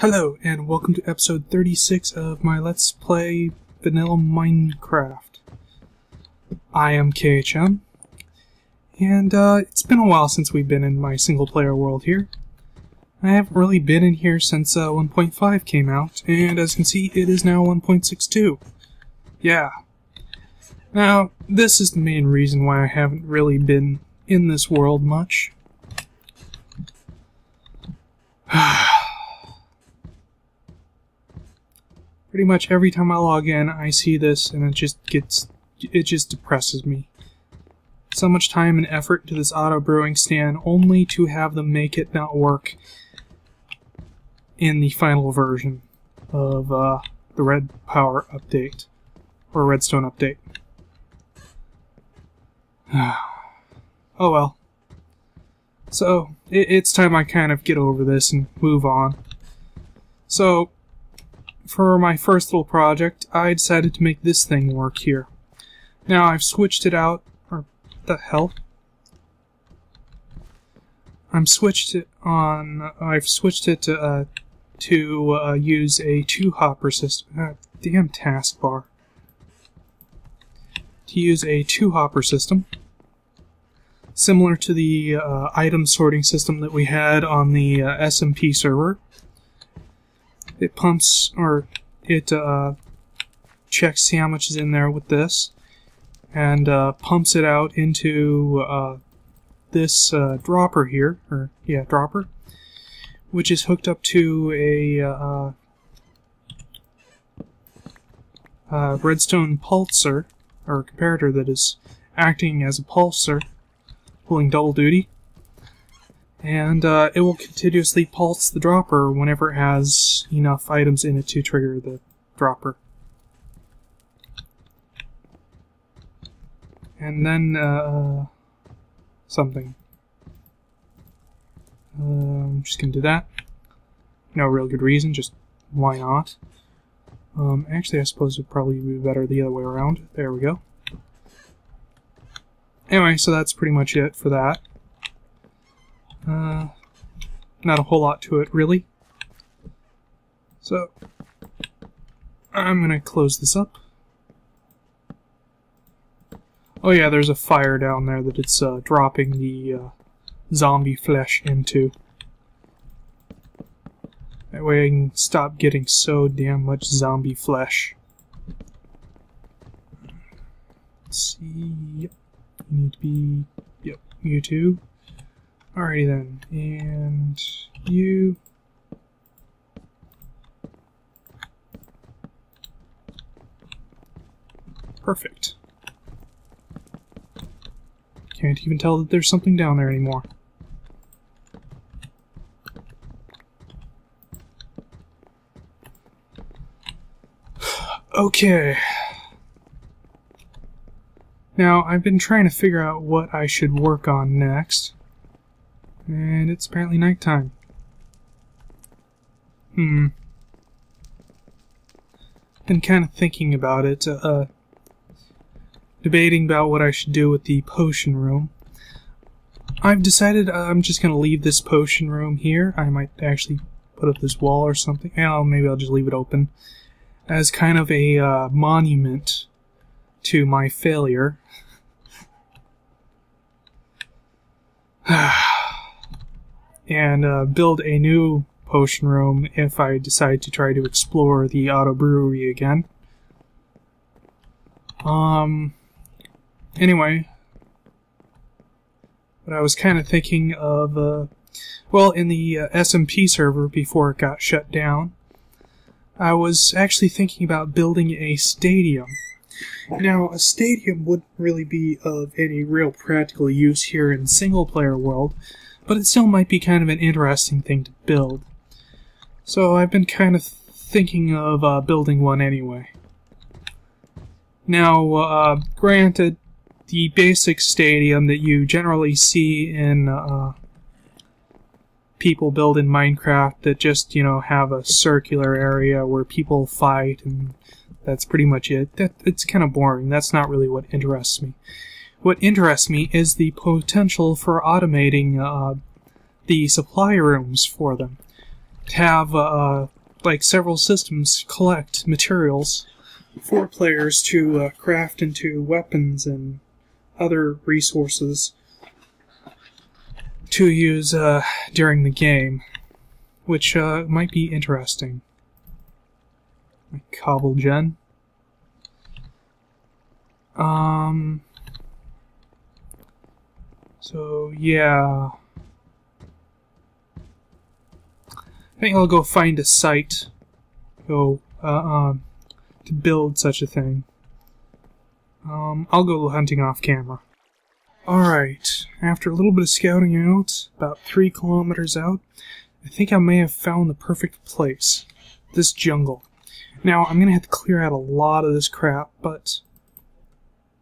Hello, and welcome to episode 36 of my Let's Play Vanilla Minecraft. I am KHM, and uh, it's been a while since we've been in my single player world here. I haven't really been in here since uh, 1.5 came out, and as you can see, it is now 1.62. Yeah. Now, this is the main reason why I haven't really been in this world much. Pretty much every time I log in, I see this and it just gets, it just depresses me. So much time and effort to this auto brewing stand only to have them make it not work in the final version of uh, the Red Power update, or Redstone update. oh well. So, it, it's time I kind of get over this and move on. So, for my first little project, I decided to make this thing work here. Now I've switched it out, or the hell? I'm switched it on, I've switched it to, uh, to uh, use a two hopper system. Uh, damn taskbar. To use a two hopper system, similar to the uh, item sorting system that we had on the uh, SMP server it pumps or it uh, checks how much is in there with this and uh, pumps it out into uh, this uh, dropper here, or yeah, dropper, which is hooked up to a uh, uh, redstone pulser or comparator that is acting as a pulser, pulling double duty and uh, it will continuously pulse the dropper whenever it has enough items in it to trigger the dropper. And then, uh, something. I'm just gonna do that. No real good reason, just why not? Um, actually, I suppose it would probably be better the other way around. There we go. Anyway, so that's pretty much it for that. Uh, not a whole lot to it, really. So, I'm gonna close this up. Oh yeah, there's a fire down there that it's uh, dropping the uh, zombie flesh into. That way I can stop getting so damn much zombie flesh. Let's see, yep, you need to be, yep, you too. Alrighty then, and you. Perfect. Can't even tell that there's something down there anymore. okay. Now, I've been trying to figure out what I should work on next. And it's apparently nighttime. Hmm. Been kind of thinking about it, uh, uh, debating about what I should do with the potion room. I've decided I'm just going to leave this potion room here. I might actually put up this wall or something. Well, maybe I'll just leave it open as kind of a uh, monument to my failure. and uh, build a new potion room if I decide to try to explore the auto brewery again. Um, anyway, but I was kind of thinking of, uh, well, in the uh, SMP server before it got shut down, I was actually thinking about building a stadium. Now, a stadium wouldn't really be of any real practical use here in single player world, but it still might be kind of an interesting thing to build. So I've been kind of thinking of uh, building one anyway. Now, uh, granted, the basic stadium that you generally see in uh, people build in Minecraft that just, you know, have a circular area where people fight and that's pretty much it. That It's kind of boring. That's not really what interests me. What interests me is the potential for automating uh, the supply rooms for them. To have uh, like several systems collect materials for players to uh, craft into weapons and other resources to use uh, during the game, which uh, might be interesting. Cobble gen. Um. So yeah. I think I'll go find a site. Go uh, um to build such a thing. Um, I'll go hunting off camera. Alright, after a little bit of scouting out, about three kilometers out, I think I may have found the perfect place. This jungle. Now, I'm gonna have to clear out a lot of this crap, but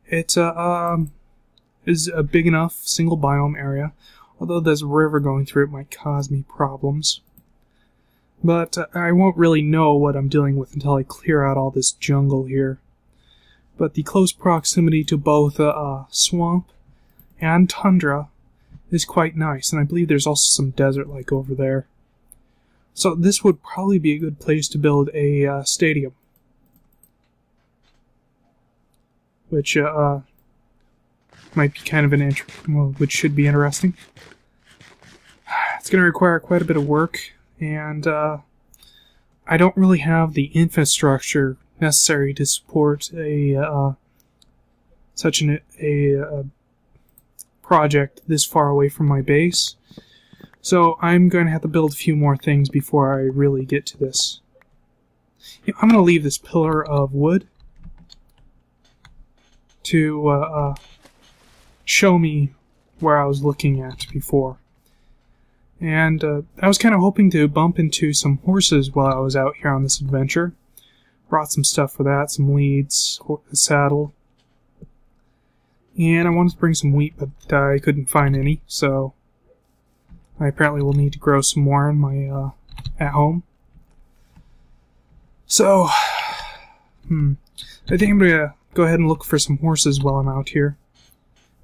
it uh, um, is a big enough single biome area, although this river going through it might cause me problems. But uh, I won't really know what I'm dealing with until I clear out all this jungle here. But the close proximity to both uh, uh, swamp and tundra is quite nice, and I believe there's also some desert-like over there. So this would probably be a good place to build a uh, stadium. Which, uh, uh might be kind of an int- well, which should be interesting. It's going to require quite a bit of work, and uh, I don't really have the infrastructure necessary to support a uh, such an, a, a project this far away from my base. So I'm going to have to build a few more things before I really get to this. I'm going to leave this pillar of wood to uh, uh, show me where I was looking at before. And uh, I was kind of hoping to bump into some horses while I was out here on this adventure. Brought some stuff for that, some leads, a saddle. And I wanted to bring some wheat, but I couldn't find any, so I apparently will need to grow some more in my uh, at home. So, hmm, I think I'm gonna go ahead and look for some horses while I'm out here.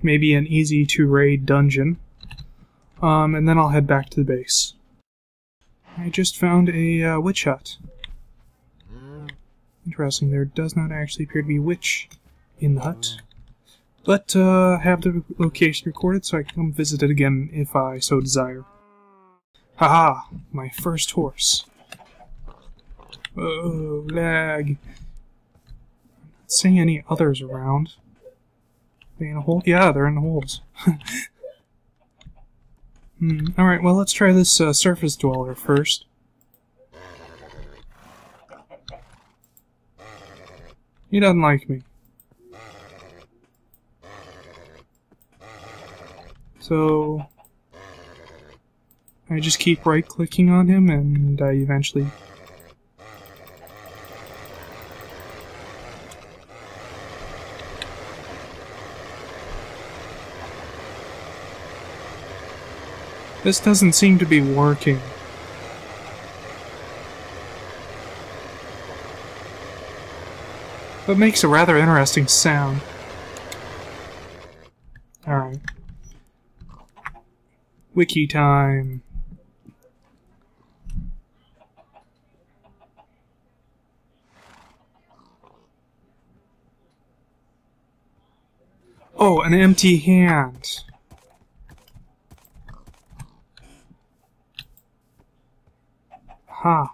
Maybe an easy to raid dungeon. Um, and then I'll head back to the base. I just found a uh, witch hut. Interesting, there does not actually appear to be witch in the hut. But uh, have the location recorded so I can come visit it again if I so desire. Haha, my first horse. Oh, lag. Not seeing any others around. They in a hole? Yeah, they're in the holes. Hmm. Alright, well, let's try this uh, surface dweller first. He doesn't like me. So... I just keep right-clicking on him, and I eventually This doesn't seem to be working. But makes a rather interesting sound. Alright. Wiki time. Oh, an empty hand. Huh.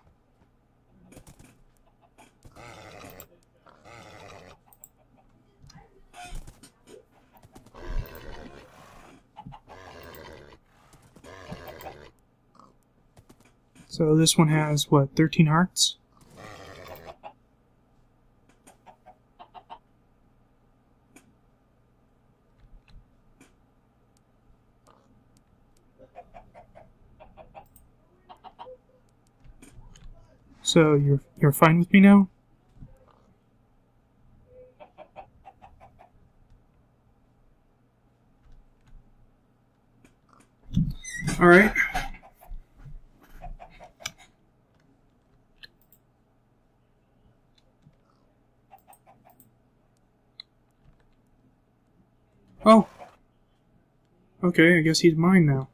So this one has, what, 13 hearts? So you're you're fine with me now? All right. Oh. Okay, I guess he's mine now.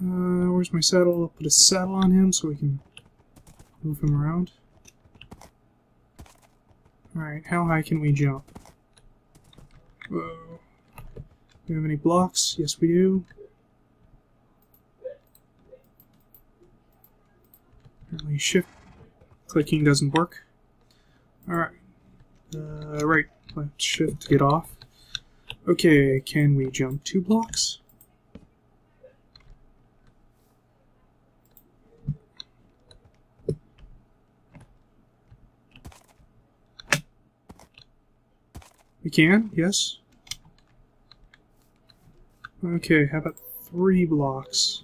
Uh, where's my saddle? I'll put a saddle on him so we can move him around. Alright, how high can we jump? Whoa. Do we have any blocks? Yes, we do. Apparently shift clicking doesn't work. Alright. Uh, right, left shift to get off. Okay, can we jump two blocks? We can, yes. Okay, how about three blocks?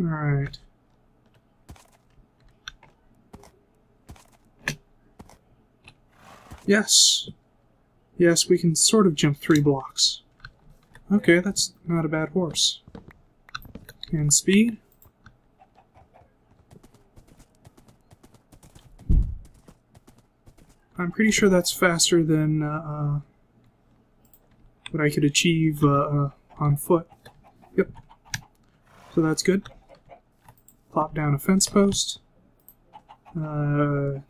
Alright. Yes. Yes, we can sort of jump three blocks. Okay, that's not a bad horse. And speed? I'm pretty sure that's faster than uh, uh, what I could achieve uh, uh on foot. Yep. So that's good. Plop down a fence post. Uh,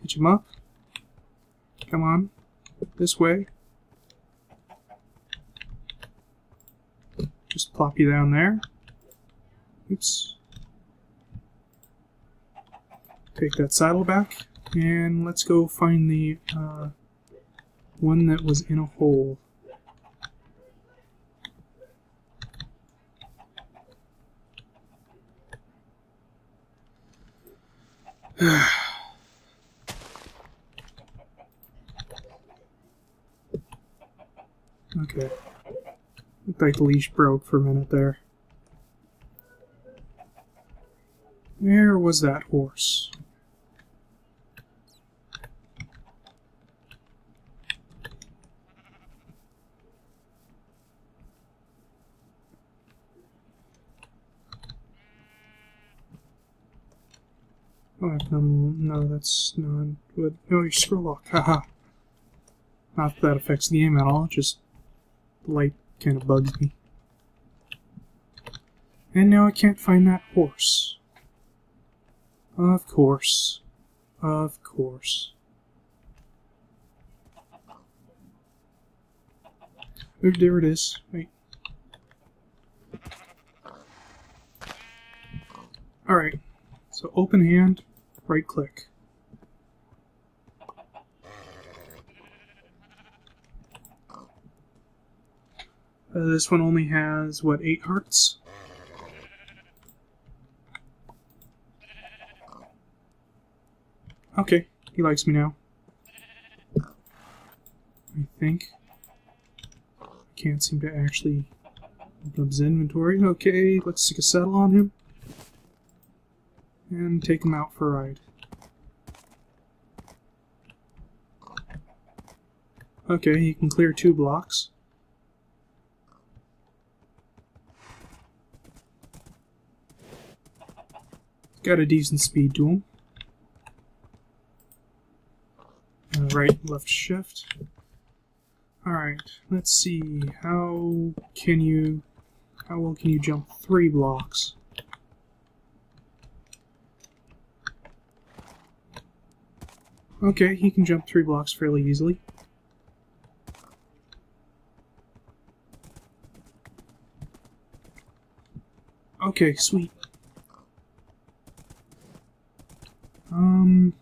hitch him up. Come on. This way. Just plop you down there. Oops. Take that saddle back. And let's go find the uh, one that was in a hole. okay. Looked like the leash broke for a minute there. Where was that horse? Oh, no, that's not good. No, your scroll lock. Haha. Not that that affects the aim at all, just the light kind of bugs me. And now I can't find that horse. Of course. Of course. Oh, there it is. Wait. Alright. So open hand, right click. Uh, this one only has, what, eight hearts? Okay, he likes me now. I think. I can't seem to actually open up his inventory. Okay, let's stick a saddle on him. And take him out for a ride. Okay, he can clear two blocks. Got a decent speed to him. Uh, right, left shift. Alright, let's see. How can you... How well can you jump three blocks? Okay, he can jump three blocks fairly easily. Okay, sweet. Um,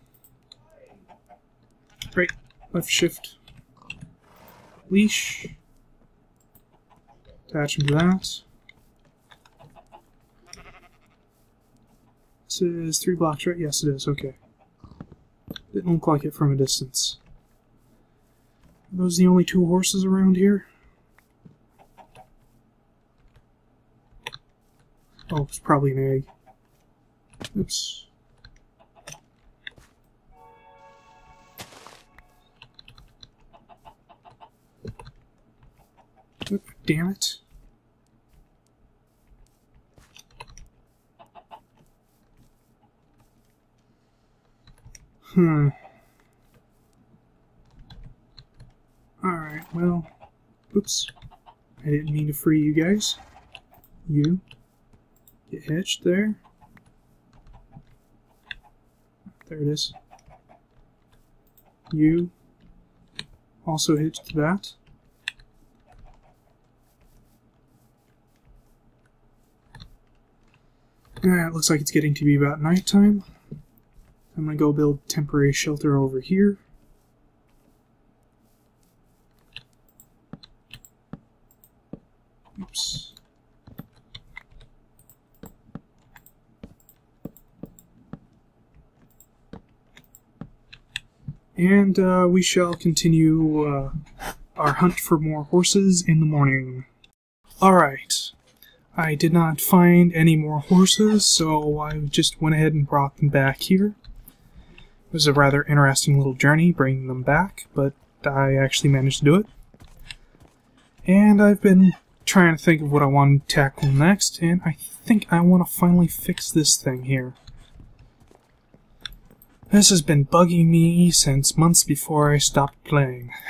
right, left shift, leash, attach him to that. This is three blocks, right? Yes, it is. Okay. Didn't look like it from a distance. Are those the only two horses around here? Oh, it's probably an egg. Oops. damn it. Hmm. Alright, well, oops. I didn't mean to free you guys. You. Get hitched there. There it is. You. Also hitched to that. it looks like it's getting to be about nighttime. I'm gonna go build temporary shelter over here. Oops. And uh, we shall continue uh, our hunt for more horses in the morning. Alright. I did not find any more horses, so I just went ahead and brought them back here. It was a rather interesting little journey bringing them back, but I actually managed to do it. And I've been trying to think of what I want to tackle next, and I think I want to finally fix this thing here. This has been bugging me since months before I stopped playing.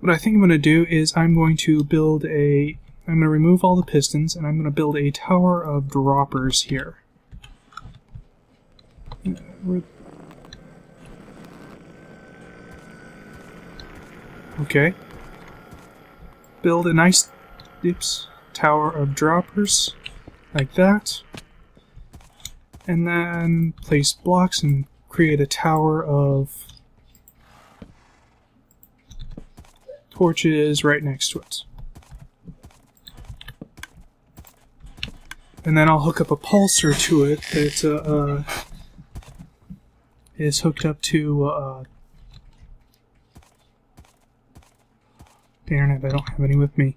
What I think I'm going to do is I'm going to build a... I'm going to remove all the pistons, and I'm going to build a tower of droppers here. Okay build a nice oops, tower of droppers like that. And then place blocks and create a tower of torches right next to it. And then I'll hook up a pulser to it that uh, is hooked up to uh, Darn it, I don't have any with me.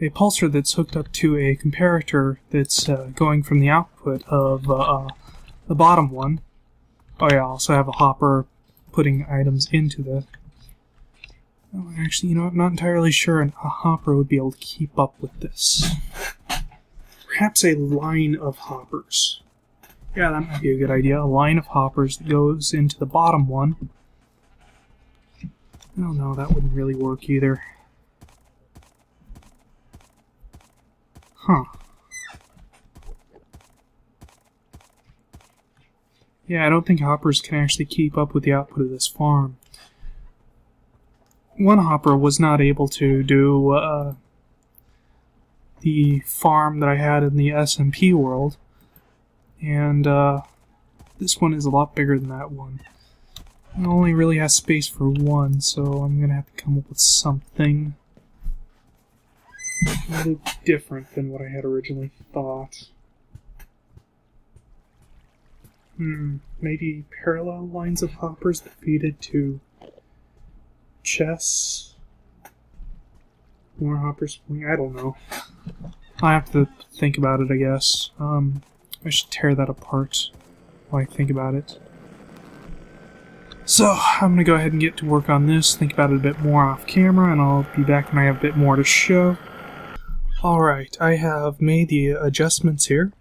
A pulser that's hooked up to a comparator that's uh, going from the output of uh, uh, the bottom one. Oh yeah, I also have a hopper putting items into the... Oh, actually, you know, I'm not entirely sure a hopper would be able to keep up with this. Perhaps a line of hoppers. Yeah, that might be a good idea. A line of hoppers that goes into the bottom one. Oh no, that wouldn't really work either. Huh. Yeah, I don't think hoppers can actually keep up with the output of this farm. One hopper was not able to do uh, the farm that I had in the SMP world, and uh, this one is a lot bigger than that one. It only really has space for one, so I'm gonna have to come up with something a little different than what I had originally thought. Hmm, maybe parallel lines of hoppers it to chess? More hoppers. I don't know. I have to think about it, I guess. Um, I should tear that apart while I think about it. So, I'm gonna go ahead and get to work on this, think about it a bit more off camera, and I'll be back when I have a bit more to show. Alright, I have made the adjustments here.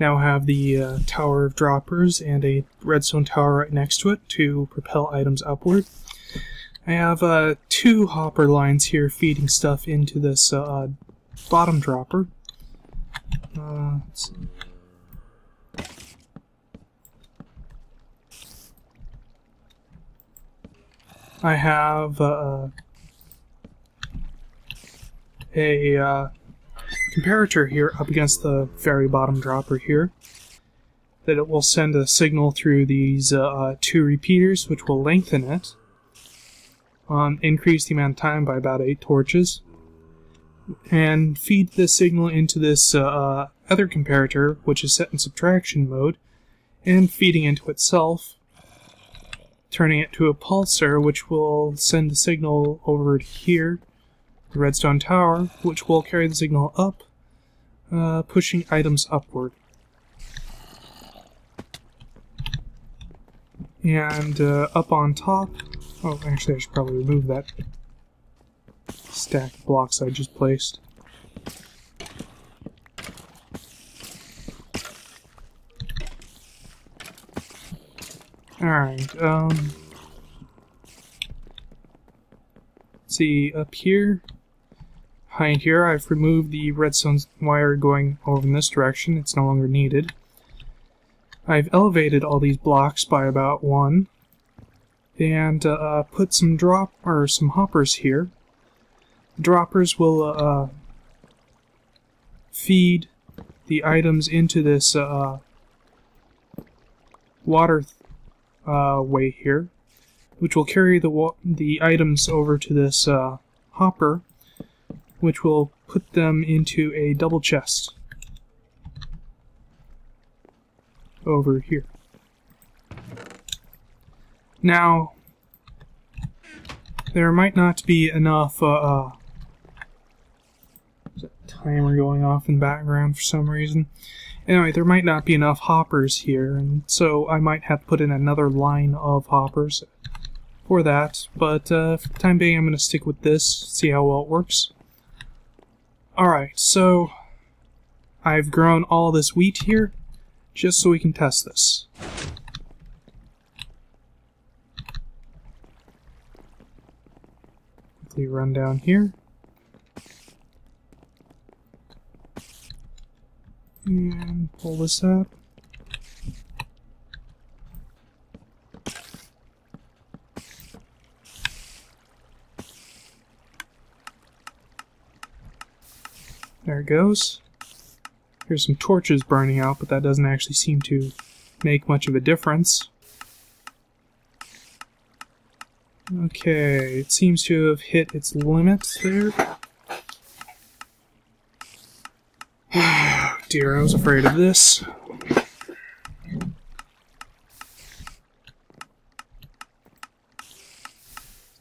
Now I have the uh, tower of droppers and a redstone tower right next to it to propel items upward. I have uh, two hopper lines here feeding stuff into this uh, bottom dropper. Uh, I have uh, a uh, comparator here up against the very bottom dropper here that it will send a signal through these uh, two repeaters which will lengthen it um, increase the amount of time by about 8 torches and feed the signal into this uh, other comparator which is set in subtraction mode and feeding into itself turning it to a pulser which will send the signal over here the redstone tower, which will carry the signal up, uh, pushing items upward. And uh, up on top, oh, actually I should probably remove that stack of blocks I just placed. Alright, um... See, up here, behind here, I've removed the redstone wire going over in this direction. It's no longer needed. I've elevated all these blocks by about one, and uh, put some drop or some hoppers here. Droppers will uh, feed the items into this uh, water uh, way here, which will carry the the items over to this uh, hopper, which will put them into a double chest over here. Now, there might not be enough uh, uh, timer going off in the background for some reason. Anyway, there might not be enough hoppers here, and so I might have to put in another line of hoppers for that, but uh, for the time being I'm going to stick with this, see how well it works. Alright, so I've grown all this wheat here, just so we can test this. Quickly run down here. And pull this up. There it goes. Here's some torches burning out, but that doesn't actually seem to make much of a difference. Okay, it seems to have hit its limit there. Oh dear, I was afraid of this. It's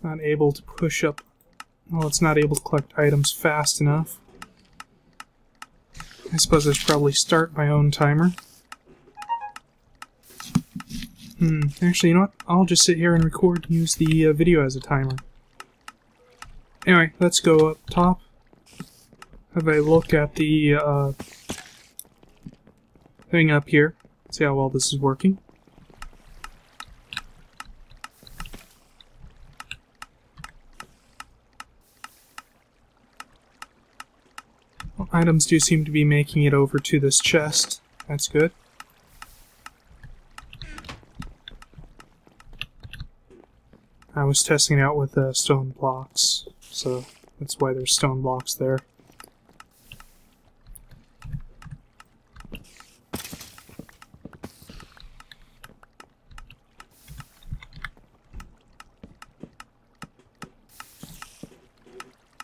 Not able to push up. Well, it's not able to collect items fast enough. I suppose I should probably start my own timer. Hmm, actually, you know what? I'll just sit here and record and use the uh, video as a timer. Anyway, let's go up top. Have a look at the uh, thing up here. See how well this is working. items do seem to be making it over to this chest. That's good. I was testing out with uh, stone blocks, so that's why there's stone blocks there.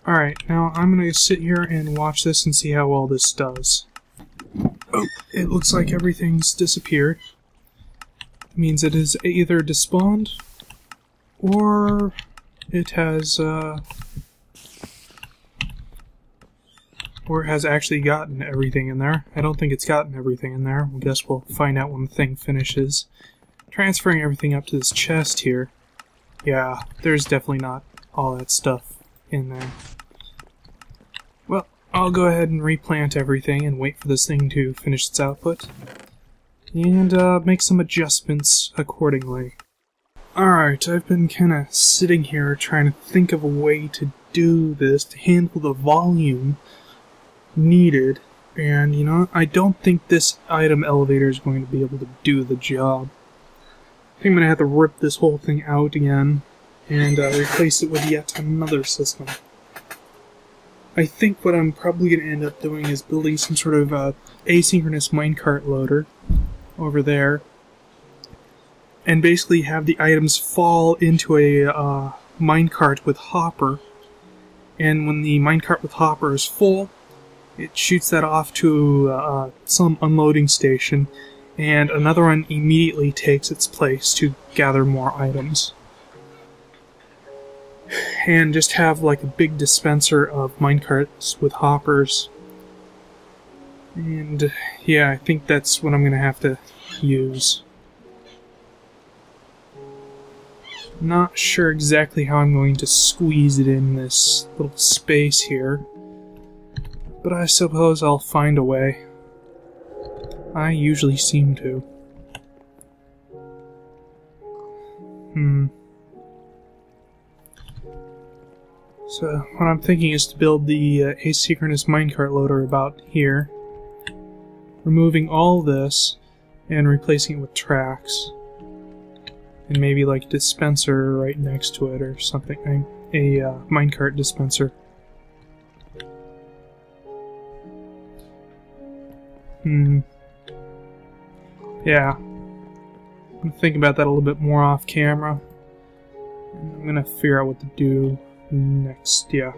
Alright, now I'm going to sit here and watch this and see how well this does. Oh, it looks like everything's disappeared. It means it is either despawned, or it has, uh, or it has actually gotten everything in there. I don't think it's gotten everything in there. I guess we'll find out when the thing finishes. Transferring everything up to this chest here. Yeah, there's definitely not all that stuff in there. I'll go ahead and replant everything and wait for this thing to finish its output. And uh, make some adjustments accordingly. Alright, I've been kinda sitting here trying to think of a way to do this, to handle the volume needed. And, you know, I don't think this item elevator is going to be able to do the job. I think I'm going to have to rip this whole thing out again and uh, replace it with yet another system. I think what I'm probably going to end up doing is building some sort of uh, asynchronous minecart loader over there. And basically have the items fall into a uh, minecart with hopper. And when the minecart with hopper is full it shoots that off to uh, some unloading station. And another one immediately takes its place to gather more items and just have like a big dispenser of minecarts with hoppers. And yeah, I think that's what I'm gonna have to use. Not sure exactly how I'm going to squeeze it in this little space here, but I suppose I'll find a way. I usually seem to. Hmm. So what I'm thinking is to build the uh, asynchronous minecart loader about here, removing all this and replacing it with tracks, and maybe like a dispenser right next to it or something, a, uh, minecart dispenser. Hmm. Yeah. I'm gonna think about that a little bit more off camera. I'm gonna figure out what to do next, yeah.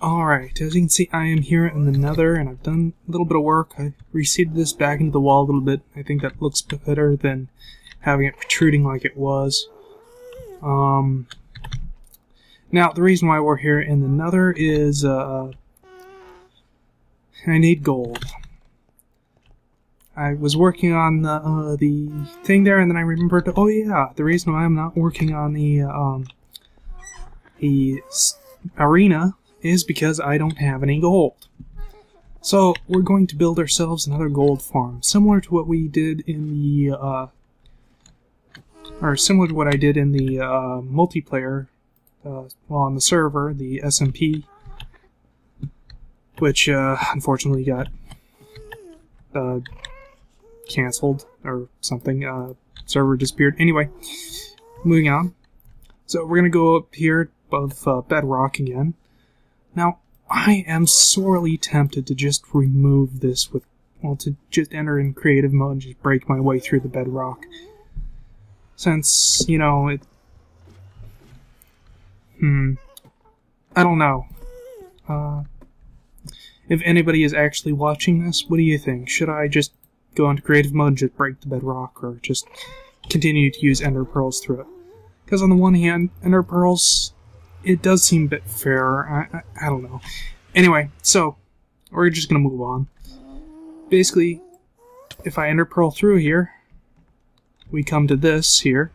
Alright, as you can see, I am here in the nether, and I've done a little bit of work. I reseated this back into the wall a little bit. I think that looks better than having it protruding like it was. Um, now, the reason why we're here in the nether is, uh, I need gold. I was working on the, uh, the thing there, and then I remembered, oh yeah, the reason why I'm not working on the, uh, um, the arena is because I don't have any gold. So we're going to build ourselves another gold farm, similar to what we did in the, uh, or similar to what I did in the uh, multiplayer, uh, well, on the server, the SMP, which uh, unfortunately got uh, canceled or something. Uh, server disappeared. Anyway, moving on. So we're gonna go up here above uh, bedrock again. Now, I am sorely tempted to just remove this with, well, to just enter in creative mode and just break my way through the bedrock. Since, you know, it. Hmm. I don't know. Uh. If anybody is actually watching this, what do you think? Should I just go into creative mode and just break the bedrock, or just continue to use ender pearls through it. Because on the one hand, ender pearls, it does seem a bit fairer. I, I, I don't know. Anyway, so we're just gonna move on. Basically, if I ender pearl through here, we come to this here.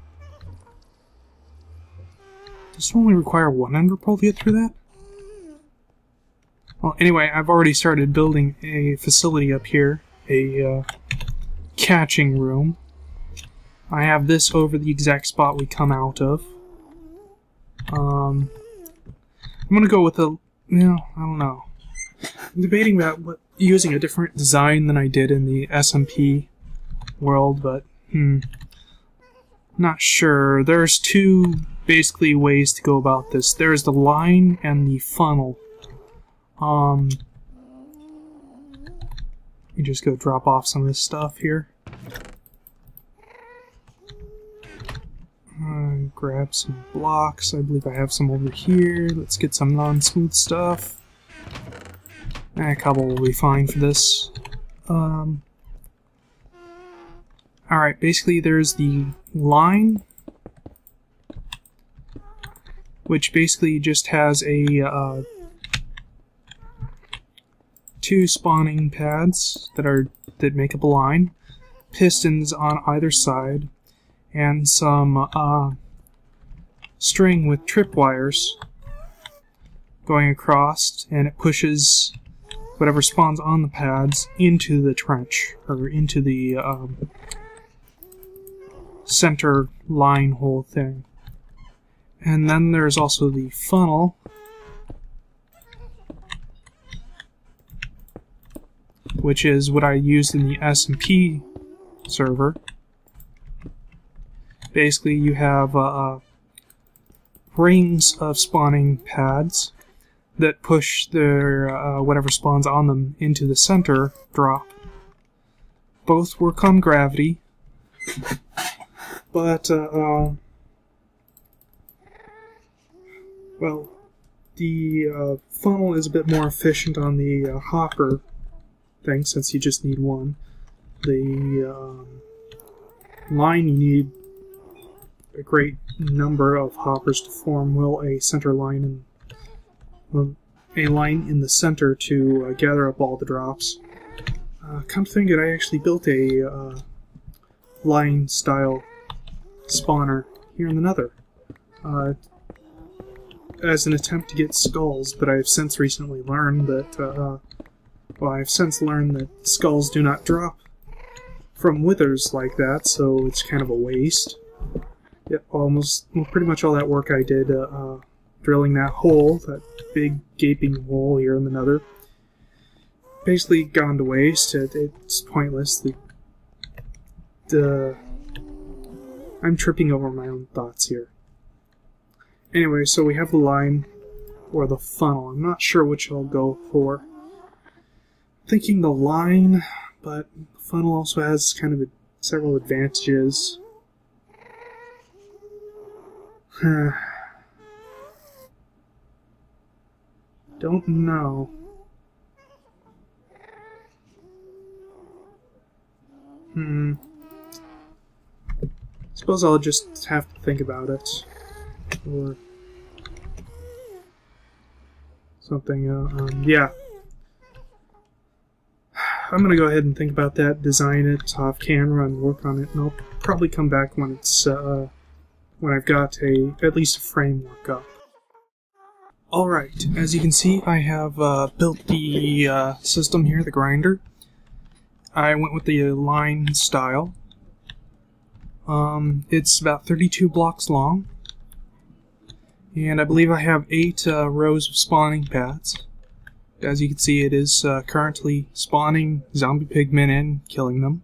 Does it only require one ender pearl to get through that? Well, anyway, I've already started building a facility up here. A, uh, catching room. I have this over the exact spot we come out of. Um, I'm gonna go with a, you know, I don't know. I'm debating about what, using a different design than I did in the SMP world, but, hmm. Not sure. There's two basically ways to go about this. There's the line and the funnel. Um, you just go drop off some of this stuff here. Uh, grab some blocks. I believe I have some over here. Let's get some non-smooth stuff. A couple will be fine for this. Um, Alright, basically there's the line, which basically just has a uh, two spawning pads that are that make up a line, pistons on either side, and some uh, string with tripwires going across, and it pushes whatever spawns on the pads into the trench or into the um, center line hole thing. And then there's also the funnel, which is what I used in the SMP server. Basically, you have uh, uh, rings of spawning pads that push their uh, whatever spawns on them into the center drop. Both work on gravity, but uh, uh well, the uh, funnel is a bit more efficient on the hopper thing since you just need one. The um, line you need a great number of hoppers to form will a center line and a line in the center to uh, gather up all the drops. Uh, come to think of it, I actually built a uh, line style spawner here in the Nether uh, as an attempt to get skulls, but I've since recently learned that uh, well, I've since learned that skulls do not drop from withers like that, so it's kind of a waste. Yep, almost, pretty much all that work I did uh, uh, drilling that hole, that big gaping hole here in the nether. Basically gone to waste. It, it's pointless. The, the I'm tripping over my own thoughts here. Anyway, so we have the line or the funnel. I'm not sure which I'll go for. Thinking the line, but the funnel also has kind of a, several advantages. Don't know. Hmm. Suppose I'll just have to think about it. Or something. Uh, um, yeah. I'm gonna go ahead and think about that, design it off camera, and work on it, and I'll probably come back when it's uh, when I've got a at least a framework up. Alright, as you can see, I have uh, built the uh, system here, the grinder. I went with the line style. Um, it's about 32 blocks long. And I believe I have 8 uh, rows of spawning pads. As you can see, it is uh, currently spawning zombie pigmen and killing them.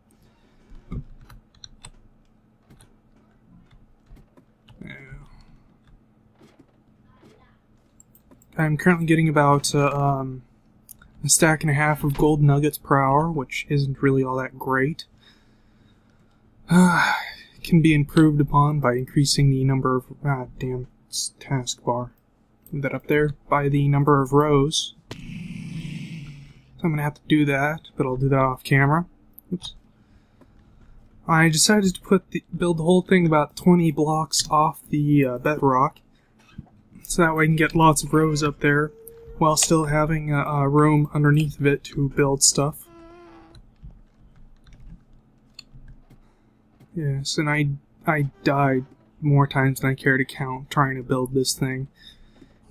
I'm currently getting about uh, um, a stack and a half of gold nuggets per hour, which isn't really all that great. Can be improved upon by increasing the number of ah damn taskbar. Move that up there by the number of rows. So I'm gonna have to do that, but I'll do that off camera. Oops. I decided to put the, build the whole thing about 20 blocks off the uh, bedrock so that way I can get lots of rows up there while still having a, a room underneath of it to build stuff. Yes, and I I died more times than I care to count trying to build this thing,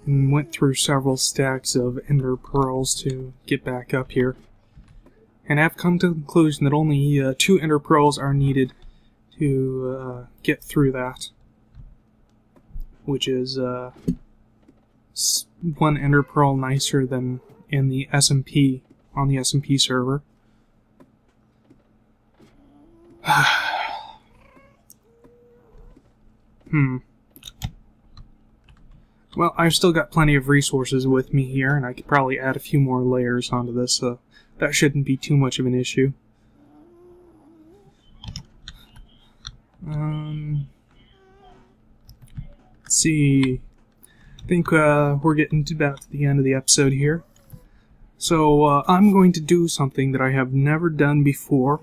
and went through several stacks of ender pearls to get back up here. And I've come to the conclusion that only uh, two ender pearls are needed to uh, get through that, which is uh, one ender pearl nicer than in the SMP on the SMP server. hmm. Well, I've still got plenty of resources with me here, and I could probably add a few more layers onto this, so that shouldn't be too much of an issue. Um, let's see think uh, we're getting to about the end of the episode here. So uh, I'm going to do something that I have never done before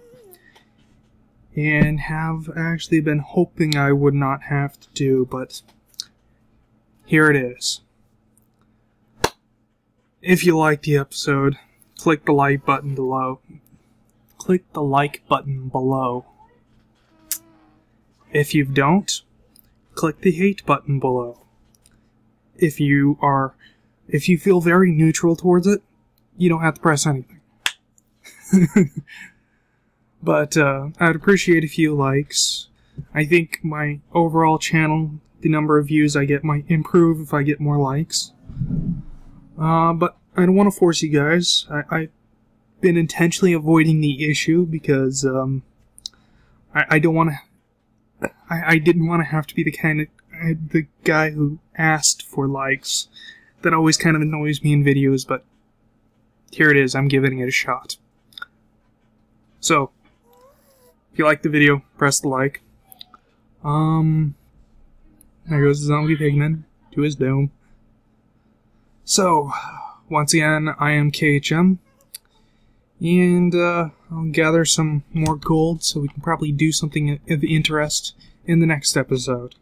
and have actually been hoping I would not have to do, but here it is. If you like the episode, click the like button below. Click the like button below. If you don't, click the hate button below if you are if you feel very neutral towards it, you don't have to press anything. but uh, I'd appreciate a few likes. I think my overall channel, the number of views I get might improve if I get more likes. Uh, but I don't want to force you guys. I, have been intentionally avoiding the issue because um, I, I don't want to. I, I didn't want to have to be the kind of the guy who asked for likes. That always kind of annoys me in videos, but here it is. I'm giving it a shot. So, if you like the video, press the like. Um, there goes the zombie pigman to his doom. So, once again, I am KHM, and uh, I'll gather some more gold so we can probably do something of interest in the next episode.